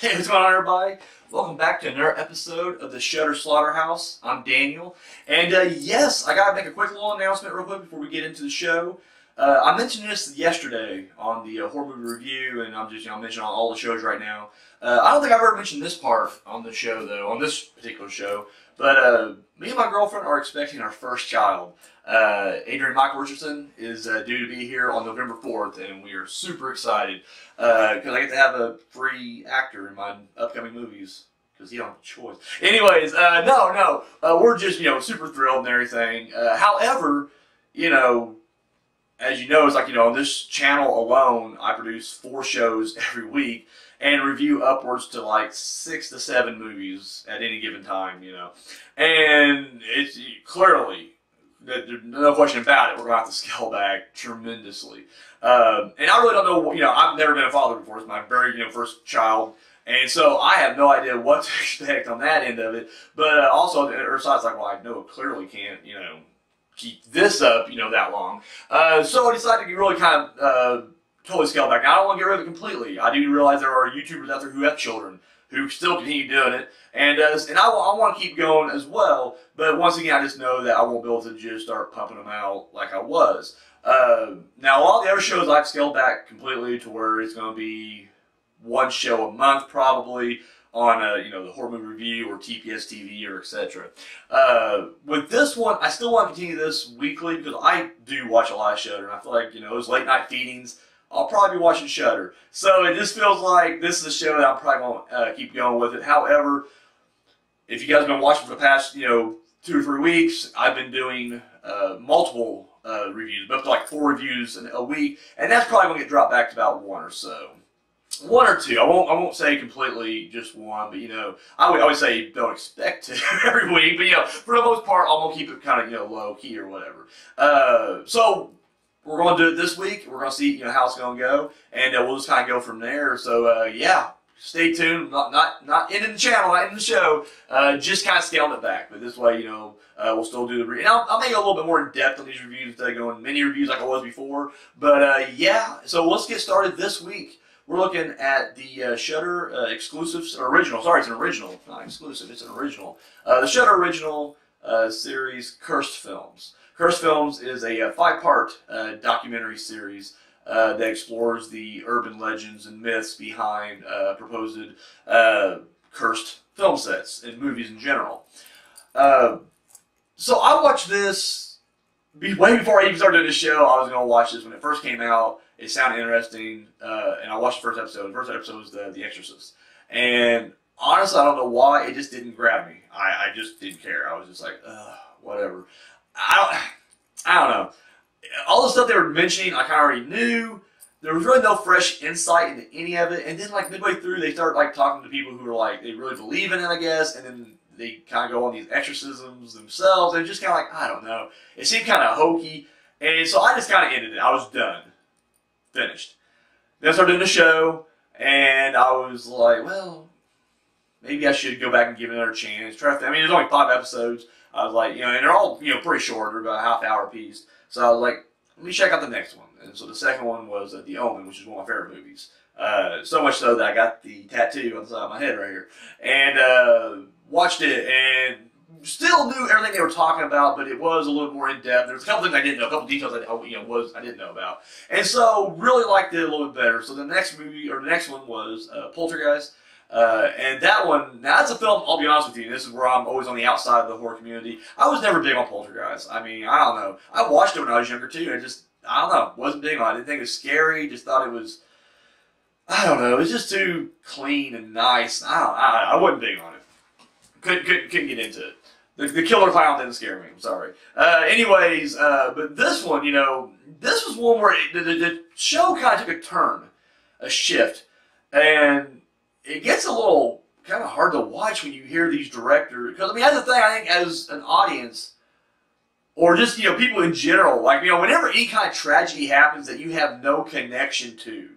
Hey, what's going on, everybody? Welcome back to another episode of the Shudder Slaughterhouse. I'm Daniel, and uh, yes, I gotta make a quick little announcement real quick before we get into the show. Uh, I mentioned this yesterday on the uh, horror movie review, and I'm just you know mentioning on all the shows right now. Uh, I don't think I've ever mentioned this part on the show though, on this particular show. But uh, me and my girlfriend are expecting our first child. Uh, Adrian Michael Richardson is uh, due to be here on November 4th, and we are super excited because I get to have a free actor in my upcoming movies because he don't have a choice. Anyways, uh, no, no, uh, we're just you know super thrilled and everything. Uh, however, you know, as you know, it's like you know on this channel alone, I produce four shows every week and review upwards to like six to seven movies at any given time, you know. And it's clearly, no question about it, we're going to have to scale back tremendously. Um, and I really don't know, you know, I've never been a father before. It's my very, you know, first child. And so I have no idea what to expect on that end of it. But uh, also, her side's like, well, I know clearly can't, you know, keep this up, you know, that long. Uh, so I decided to really kind of uh, totally scale back. I don't want to get rid of it completely. I do realize there are YouTubers out there who have children who still continue doing it, and uh, and I, I want to keep going as well. But once again, I just know that I won't be able to just start pumping them out like I was. Uh, now, all the other shows I've scaled back completely to where it's going to be one show a month probably on a, you know the horror movie review or TPS TV or etc. Uh, with this one, I still want to continue this weekly because I do watch a lot of Shudder, and I feel like you know those late night feedings I'll probably be watching Shudder. So it just feels like this is a show that I'm probably going to uh, keep going with it. However, if you guys have been watching for the past, you know, two or three weeks, I've been doing uh, multiple uh, reviews, to like four reviews in a week, and that's probably going to get dropped back to about one or so. One or two. I won't. I won't say completely just one, but you know, I would always say don't expect to every week. But you know, for the most part, I'm gonna keep it kind of you know low key or whatever. Uh, so we're going to do it this week. We're going to see you know how it's going to go, and uh, we'll just kind of go from there. So uh, yeah, stay tuned. Not not not in the channel, not in the show. Uh, just kind of scaling it back. But this way, you know, uh, we'll still do the. Re- and I'll, I'll make it a little bit more in depth on these reviews instead of going mini reviews like I was before. But uh, yeah, so let's get started this week. We're looking at the uh, Shudder uh, exclusives, or original. Sorry, it's an original, not exclusive. It's an original. Uh, the Shudder original uh, series, Cursed Films. Cursed Films is a, five-part uh, documentary series uh, that explores the urban legends and myths behind uh, proposed uh, cursed film sets and movies in general. So I watched this way before I even started this show. I was going to watch this when it first came out. It sounded interesting, and I watched the first episode. The first episode was the, the Exorcist, and honestly, I don't know why it just didn't grab me. I, I just didn't care. I was just like, whatever. I don't, I don't know. All the stuff they were mentioning, I kind of already knew. There was really no fresh insight into any of it. And then, like midway through, they start like talking to people who are like they really believe in it, I guess. And then they kind of go on these exorcisms themselves. And just kind of like I don't know. It seemed kind of hokey, and so I just kind of ended it. I was done, finished. Then I started doing the show, and I was like, well, maybe I should go back and give it another chance. Try. I mean, there's only five episodes. I was like, you know, and they're all, you know, pretty short. They're about a half hour piece. So I was like, let me check out the next one. And so the second one was uh, The Omen, which is one of my favorite movies. Uh, so much so that I got the tattoo on the side of my head right here. And uh, watched it and still knew everything they were talking about, but it was a little more in depth. There was a couple things I didn't know, a couple details I you know was I didn't know about, and so really liked it a little bit better. So the next movie or the next one was uh, Poltergeist. Uh, and that one, now that's a film, I'll be honest with you, this is where I'm always on the outside of the horror community. I was never big on Poltergeist. I mean, I don't know. I watched it when I was younger too, and just, I don't know, wasn't big on it. I didn't think it was scary, just thought it was, I don't know, it was just too clean and nice. I don't, I, I wasn't big on it. Couldn't, couldn't, couldn't get into it. The, the killer clown didn't scare me. I'm sorry. Uh, anyways, uh, but this one, you know, this was one where it, the, the show kind of took a turn, a shift, and it gets a little kind of hard to watch when you hear these directors. Because I mean, that's the thing. I think as an audience, or just you know people in general, like you know, whenever any kind of tragedy happens that you have no connection to,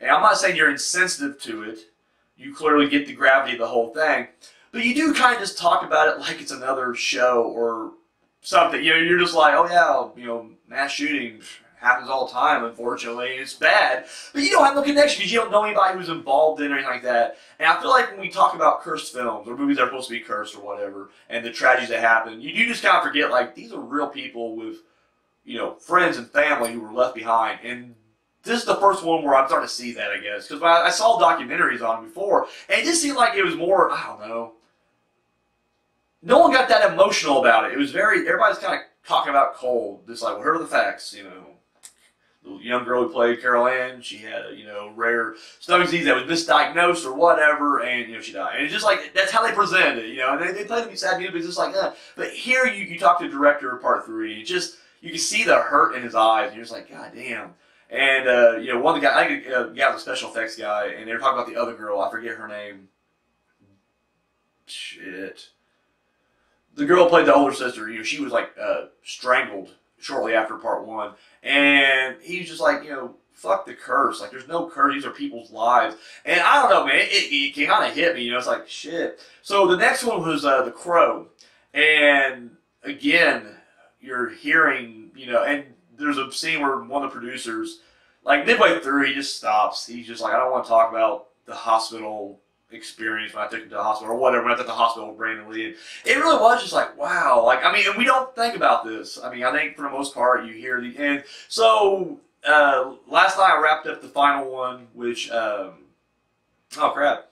and I'm not saying you're insensitive to it. You clearly get the gravity of the whole thing, but you do kind of just talk about it like it's another show or something. You know, you're just like, oh yeah, you know, mass shooting happens all the time, unfortunately. and It's bad, but you don't have no connection because you don't know anybody who's involved in or anything like that. And I feel like when we talk about cursed films or movies that are supposed to be cursed or whatever, and the tragedies that happen, you do just kind of forget like these are real people with, you know, friends and family who were left behind, and this is the first one where I'm starting to see that, I guess, because I, I saw documentaries on before, and it just seemed like it was more, I don't know. No one got that emotional about it. It was very, everybody's kind of talking about cold. Just like, well, here are the facts, you know. The young girl who played Carol Anne, she had a, you know, rare stomach disease that was misdiagnosed or whatever, and, you know, she died. And it's just like, that's how they present it, you know, and they, they play to be sad music, it's just like, uh. But here you, you talk to the director of part three, and just, you can see the hurt in his eyes, and you're just like, God damn. And uh, you know, one of the guy, I think uh, yeah, the special effects guy, and they were talking about the other girl. I forget her name. Shit. The girl played the older sister. You know, she was like uh, strangled shortly after part one, and he's just like, you know, fuck the curse. Like, there's no curse. These are people's lives. And I don't know, man. It, it, it kind of hit me. You know, it's like shit. So the next one was uh, the Crow, and again, you're hearing, you know, and there's a scene where one of the producers, like midway through, he just stops. He's just like, I don't want to talk about the hospital experience when I took him to the hospital or whatever. When I took the hospital with Brandon Lee, it really was just like, wow. Like, I mean, and we don't think about this. I mean, I think for the most part, you hear the end. so uh, last night I wrapped up the final one, which um, oh crap,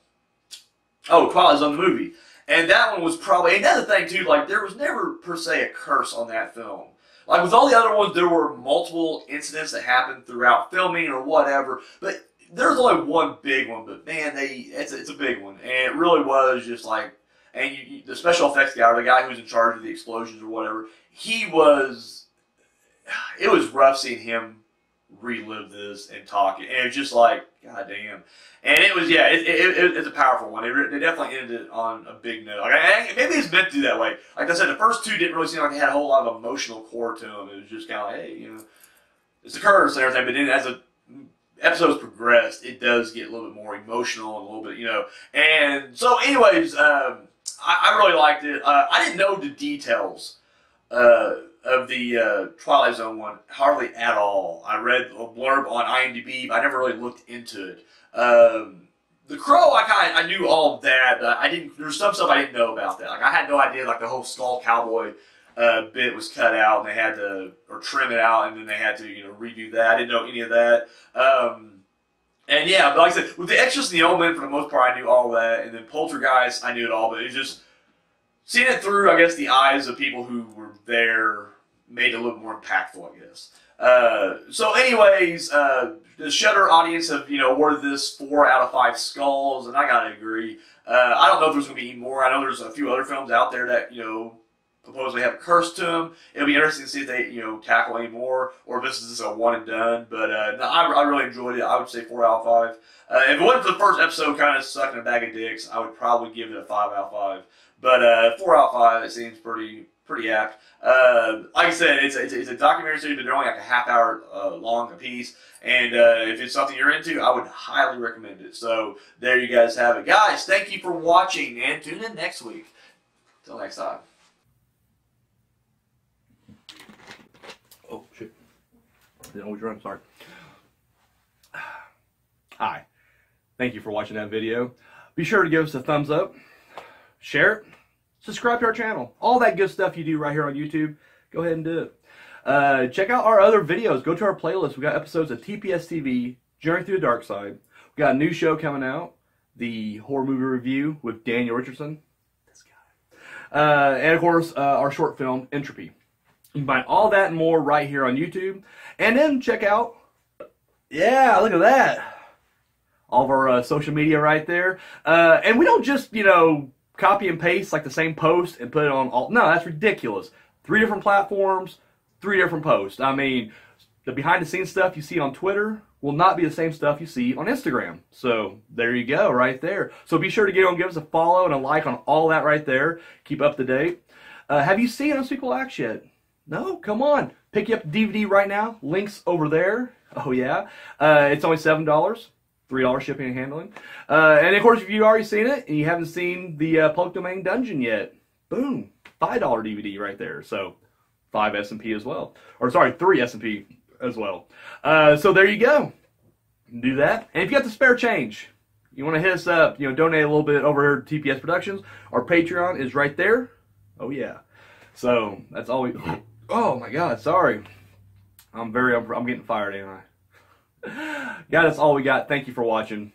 oh Twilight Zone the movie. And that one was probably another thing too. Like there was never per se a curse on that film. Like with all the other ones, there were multiple incidents that happened throughout filming or whatever. But there's only one big one. But man, they it's a, it's a big one, and it really was just like. And you, you, the special effects guy, or the guy who's in charge of the explosions or whatever, he was. It was rough seeing him relive this and talk it, and it was just like, god damn. And it was, yeah, it, it, it, it's a powerful one. They, they definitely ended it on a big note. Like, I, maybe it's meant to do that way. Like I said, the first two didn't really seem like they had a whole lot of emotional core to them. It was just kind of like, hey, you know, it's a curse and everything. But then as the episodes progressed, it does get a little bit more emotional and a little bit, you know. And so, anyways, um, I, I, really liked it. Uh, I didn't know the details. Uh, of the uh, Twilight Zone one hardly at all. I read a blurb on IMDb, but I never really looked into it. Um, the Crow, I kind I knew all of that. But I didn't. There's some stuff I didn't know about that. Like I had no idea. Like the whole skull cowboy uh, bit was cut out, and they had to or trim it out, and then they had to you know redo that. I didn't know any of that. Um, and yeah, but like I said, with the Exorcist and the Omen, for the most part, I knew all that. And then Poltergeist, I knew it all, but it just seeing it through, I guess, the eyes of people who were there made it a little more impactful, I guess. Uh, so, anyways, uh, the Shudder audience have you know awarded this four out of five skulls, and I gotta agree. Uh, I don't know if there's gonna be any more. I know there's a few other films out there that you know supposedly have a curse to them. It'll be interesting to see if they you know tackle any more, or if this is just a one and done. But uh, no, I, I, really enjoyed it. I would say four out of five. Uh, if it wasn't for the first episode kind of sucking a bag of dicks, I would probably give it a five out of five. But uh, four out of five, it seems pretty pretty apt. Uh, like I said, it's a, it's, a, it's a documentary series, but they're only like a half hour uh, long a piece. And uh, if it's something you're into, I would highly recommend it. So there you guys have it. Guys, thank you for watching, and tune in next week. Till next time. Oh, shit. Didn't what you're. Sorry. Hi. Thank you for watching that video. Be sure to give us a thumbs up, share it, subscribe to our channel. All that good stuff you do right here on YouTube, go ahead and do it. Uh, check out our other videos. Go to our playlist. We got episodes of TPS TV, Journey Through the Dark Side. We got a new show coming out, the horror movie review with Daniel Richardson. This guy. Uh, and of course, uh, our short film, Entropy. You can find all that and more right here on YouTube. And then check out, yeah, look at that. All of our uh, social media right there. Uh, and we don't just, you know, copy and paste like the same post and put it on all. No, that's ridiculous. Three different platforms, three different posts. I mean, the behind the scenes stuff you see on Twitter will not be the same stuff you see on Instagram. So there you go, right there. So be sure to get on, give us a follow and a like on all that right there. Keep up to date. Uh, have you seen Unspeakable Acts yet? No? Come on. Pick you up DVD right now. Link's over there. Oh, yeah. Uh, it's only $7. $3 shipping and handling. Uh, and of course, if you've already seen it and you haven't seen the uh, Public Domain Dungeon yet, boom, $5 DVD right there. So 5 S&P as well. Or sorry, 3 S&P as well. Uh, so there you go. Do that. And if you got the spare change, you want to hit us up, you know, donate a little bit over here to TPS Productions. Our Patreon is right there. Oh, yeah. So that's all we... Oh my God, sorry. I'm very, I'm getting fired, ain't I? yeah, that's all we got. Thank you for watching.